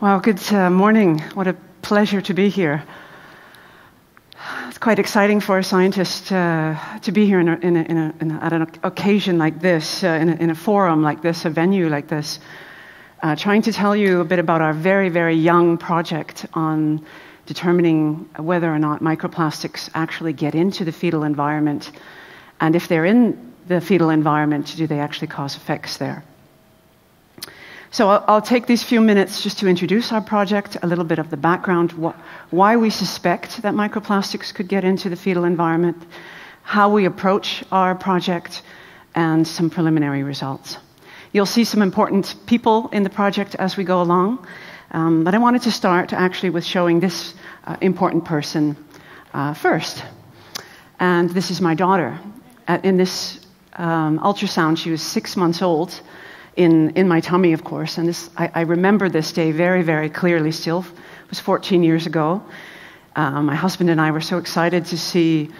Well, good uh, morning. What a pleasure to be here. It's quite exciting for a scientist uh, to be here in a, in a, in a, at an occasion like this, uh, in, a, forum like this, a venue like this, uh, trying to tell you a bit about our very, very young project on determining whether or not microplastics actually get into the fetal environment, and if they're in the fetal environment, do they actually cause effects there? So I'll, I'll, take these few minutes just to introduce our project, a little bit of the background, wh- why we suspect that microplastics could get into the fetal environment, how we approach our project, and some preliminary results. You'll see some important people in the project as we go along, um, but I wanted to start actually with showing this uh, important person uh, first. And this is my daughter. In this um, ultrasound, she was six months old in, in my tummy, of course. And this, I, I remember this day very, very clearly still. It was 14 years ago. Uh, my husband and I were so excited to see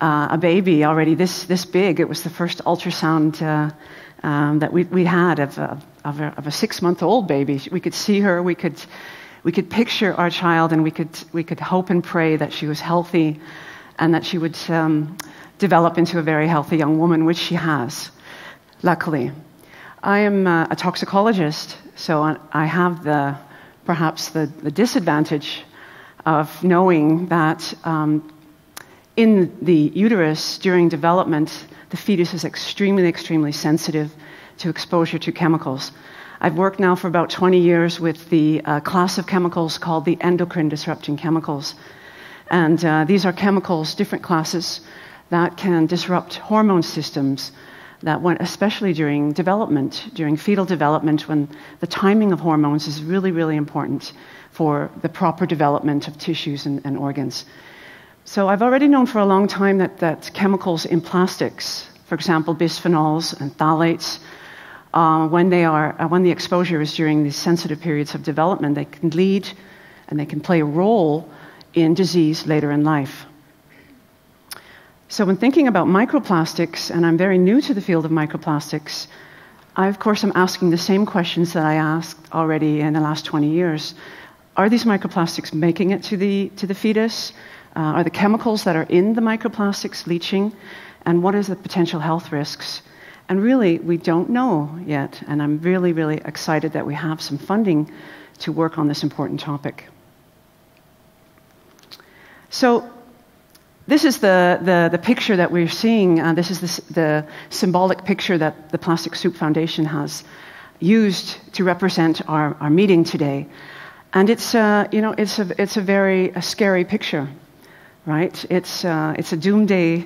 uh, a baby already this, this big. It was the first ultrasound uh, um, that we, we had of a, of a, a six month old baby. We could see her, we could, we could picture our child, and we could, we could hope and pray that she was healthy and that she would um, develop into a very healthy young woman, which she has, luckily. I am uh, a toxicologist, so I have the perhaps the, the disadvantage of knowing that um, in the uterus during development, the fetus is extremely, extremely sensitive to exposure to chemicals. I've worked now for about 20 years with the uh, class of chemicals called the endocrine disrupting chemicals. And uh, these are chemicals, different classes, that can disrupt hormone systems, that when, especially during development, during fetal development, when the timing of hormones is really, really important for the proper development of tissues and, and organs. So I've already known for a long time that, that chemicals in plastics, for example, bisphenols and phthalates, uh, when, they are, uh, when the exposure is during these sensitive periods of development, they can lead and they can play a role in disease later in life. So, when thinking about microplastics, and I'm very new to the field of microplastics, I, of course, am asking the same questions that I asked already in the last 20 years. Are these microplastics making it to the, to the fetus? Uh, are the chemicals that are in the microplastics leaching? And what is the potential health risks? And really, we don't know yet. And I'm really, really excited that we have some funding to work on this important topic. So, this is the, the, the, picture that we're seeing. Uh, this is the, the, symbolic picture that the Plastic Soup Foundation has used to represent our, our meeting today. And it's, uh, you know, it's, a, it's a very a scary picture, right? It's, uh, it's a doomsday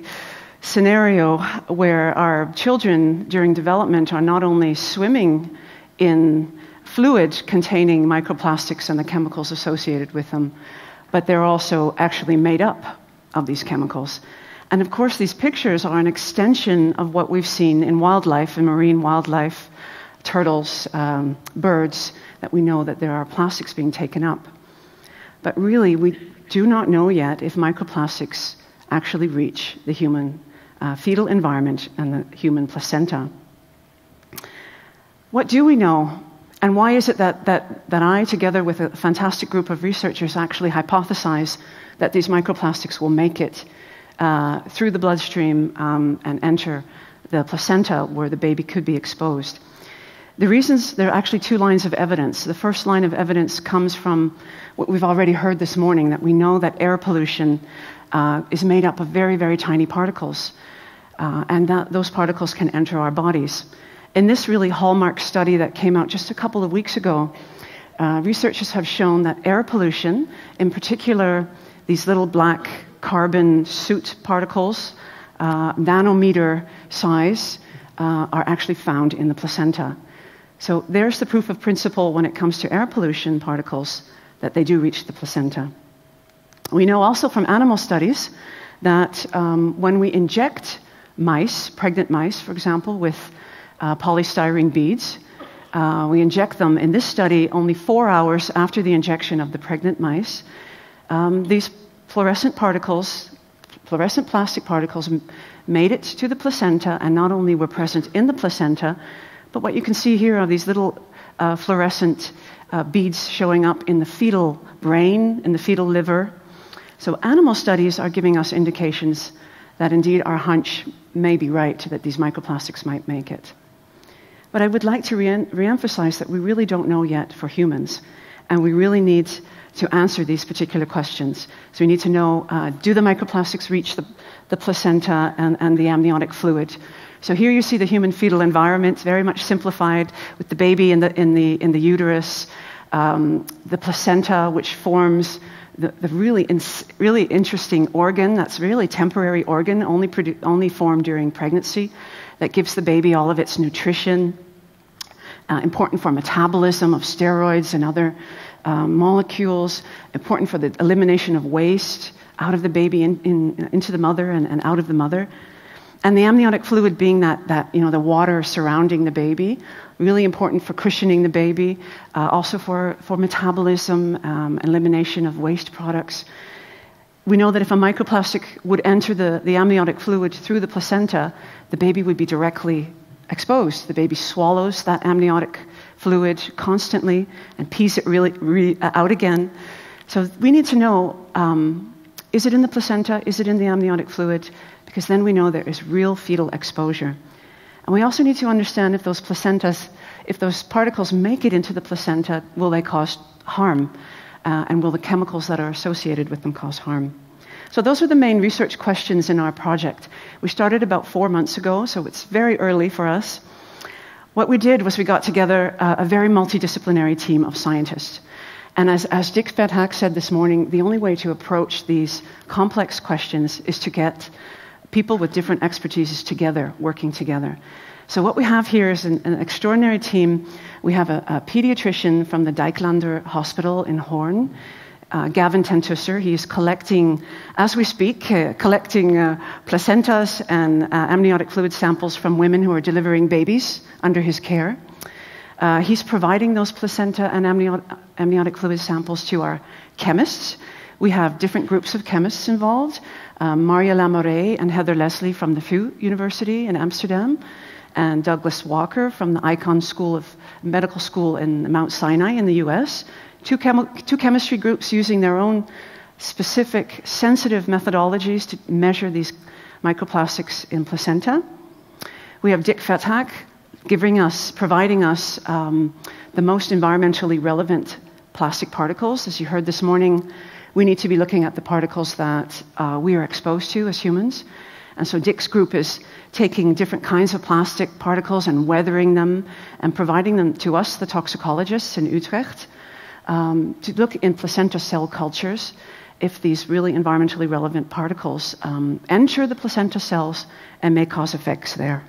scenario where our children during development are not only swimming in fluid containing microplastics and the chemicals associated with them, but they're also actually made up of these chemicals. And of course, these pictures are an extension of what we've seen in wildlife, in marine wildlife, turtles, um, birds, that we know that there are plastics being taken up. But really, we do not know yet if microplastics actually reach the human uh, fetal environment and the human placenta. What do we know? And why is it that, that, that I, together with a fantastic group of researchers, actually hypothesize that these microplastics will make it uh, through the bloodstream um, and enter the placenta where the baby could be exposed. The reasons, there are actually two lines of evidence. The first line of evidence comes from what we've already heard this morning that we know that air pollution uh, is made up of very, very tiny particles, uh, and that those particles can enter our bodies. In this really hallmark study that came out just a couple of weeks ago, uh, researchers have shown that air pollution, in particular these little black carbon soot particles, uh, nanometer size, uh, are actually found in the placenta. So there's the proof of principle when it comes to air pollution particles that they do reach the placenta. We know also from animal studies that um, when we inject mice, pregnant mice, for example, with uh, polystyrene beads, uh, we inject them in this study only four hours after the injection of the pregnant mice. Um, these fluorescent particles, fluorescent plastic particles, made it to the placenta and not only were present in the placenta, But what you can see here are these little uh, fluorescent uh, beads showing up in the fetal brain, in the fetal liver. So animal studies are giving us indications that indeed our hunch may be right, that these microplastics might make it. But I would like to re- reemphasize that we really don't know yet for humans, and we really need to answer these particular questions. So we need to know uh, do the microplastics reach the, the placenta and, and the amniotic fluid? So here you see the human fetal environment, very much simplified, with the baby in the, in the, in the uterus, um, the placenta, which forms the, the really, really interesting organ that's really temporary organ, only, only formed during pregnancy, that gives the baby all of its nutrition, uh, important for metabolism of steroids and other um, molecules, important for the elimination of waste out of the baby in, in, into the mother and, and out of the mother. And the amniotic fluid being that, that, you know, the water surrounding the baby, really important for cushioning the baby, uh, also for, for metabolism, um, elimination of waste products. We know that if a microplastic would enter the, the amniotic fluid through the placenta, the baby would be directly exposed. The baby swallows that amniotic fluid constantly and pees it really, really out again. So we need to know um, is it in the placenta? Is it in the amniotic fluid? Because then we know there is real fetal exposure. And we also need to understand if those placentas, if those particles make it into the placenta, will they cause harm? Uh, and will the chemicals that are associated with them cause harm? So, those are the main research questions in our project. We started about four months ago, so it's very early for us. What we did was we got together uh, a very multidisciplinary team of scientists. And as, as Dick Vethaak said this morning, the only way to approach these complex questions is to get people with different expertises together, working together. So, what we have here is an, an extraordinary team. We have a, a, pediatrician from the Dijklander Hospital in Hoorn, uh, Gavin Tentusser. He is collecting, as we speak, uh, collecting uh, placentas and uh, amniotic fluid samples from women who are delivering babies under his care. Uh, he's providing those placenta and amniotic, amniotic, fluid samples to our chemists. We have different groups of chemists involved um, Marja Lamoree and Heather Leslie from the VU University in Amsterdam, and Douglas Walker from the Icahn School of Medical School in Mount Sinai in the US. Two, chemi- two chemistry groups using their own specific sensitive methodologies to measure these microplastics in placenta. We have Dick Vethaak giving us, providing us um, the most environmentally relevant plastic particles. As you heard this morning, we need to be looking at the particles that uh, we are exposed to as humans. And so Dick's group is taking different kinds of plastic particles and weathering them and providing them to us, the toxicologists in Utrecht, um, to look in placenta cell cultures if these really environmentally relevant particles um, enter the placenta cells and may cause effects there.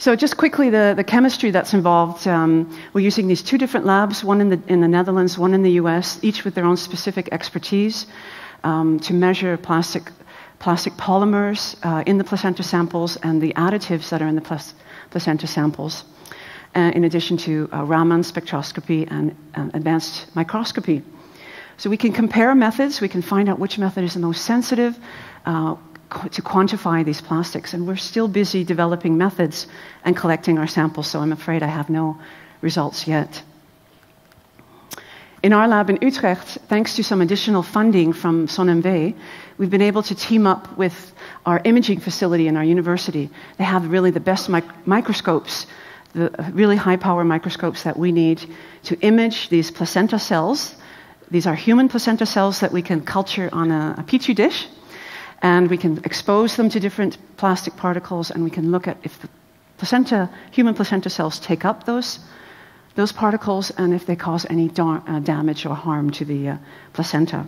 So just quickly, the, the chemistry that's involved, um, we're using these two different labs, one in the, in the Netherlands, one in the US, each with their own specific expertise um, to measure plastic, plastic polymers uh, in the placenta samples and the additives that are in the placenta samples, uh, in addition to uh, Raman spectroscopy and advanced microscopy. So we can compare methods, we can find out which method is the most sensitive, uh, to quantify these plastics, and we're still busy developing methods and collecting our samples, so I'm afraid I have no results yet. In our lab in Utrecht, thanks to some additional funding from ZonMw, we've been able to team up with our imaging facility in our university. They have really the best mic- microscopes, the really high power microscopes that we need to image these placenta cells. These are human placenta cells that we can culture on a, a petri dish and we can expose them to different plastic particles, and we can look at if the placenta, human placenta cells take up those, those particles and if they cause any da- uh, damage or harm to the uh, placenta.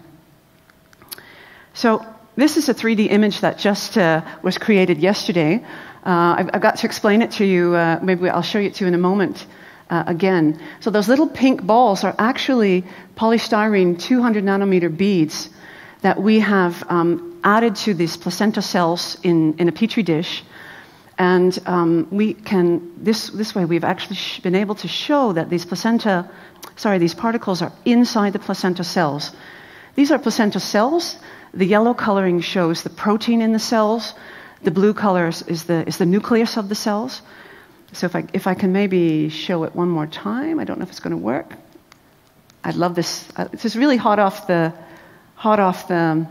So, this is a 3D image that just uh, was created yesterday. Uh, I've, I've, got to explain it to you. Uh, maybe I'll show you it to you in a moment. Uh, again, so those little pink balls are actually polystyrene 200 nanometer beads that we have um, added to these placenta cells in, in a petri dish. And um, we can, this, this way, we've actually been able to show that these placenta, sorry, these particles are inside the placenta cells. These are placenta cells. The yellow coloring shows the protein in the cells. The blue color is the, is the nucleus of the cells. So if I, if I can maybe show it one more time, I don't know if it's going to work. I love this. Uh, this is really hot off the, hot off the,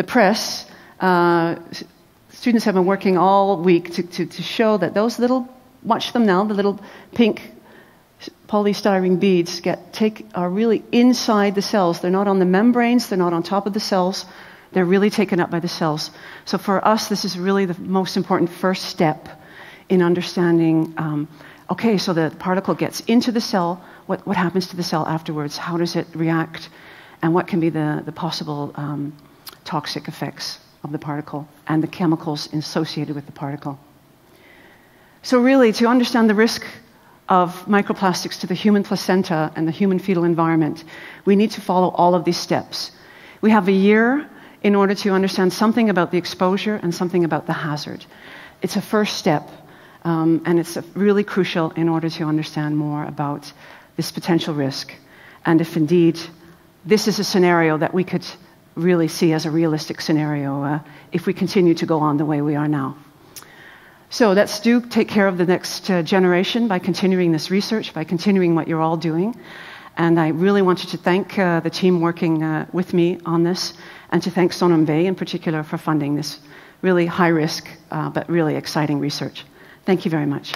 the press. Uh, students have been working all week to, to, to show that those little, watch them now, the little pink polystyrene beads get take are really inside the cells. They're not on the membranes. They're not on top of the cells. They're really taken up by the cells. So for us, this is really the most important first step in understanding. Um, okay, so the particle gets into the cell. What what happens to the cell afterwards? How does it react? And what can be the the possible um, toxic effects of the particle and the chemicals associated with the particle? So really, to understand the risk of microplastics to the human placenta and the human fetal environment, we need to follow all of these steps. We have a year in order to understand something about the exposure and something about the hazard. It's a first step, um, and it's really crucial in order to understand more about this potential risk. And if indeed this is a scenario that we could really see as a realistic scenario uh, if we continue to go on the way we are now. So let's do take care of the next uh, generation by continuing this research, by continuing what you're all doing. And I really wanted to thank uh, the team working uh, with me on this, and to thank ZonMw in particular for funding this really high risk uh, but really exciting research. Thank you very much.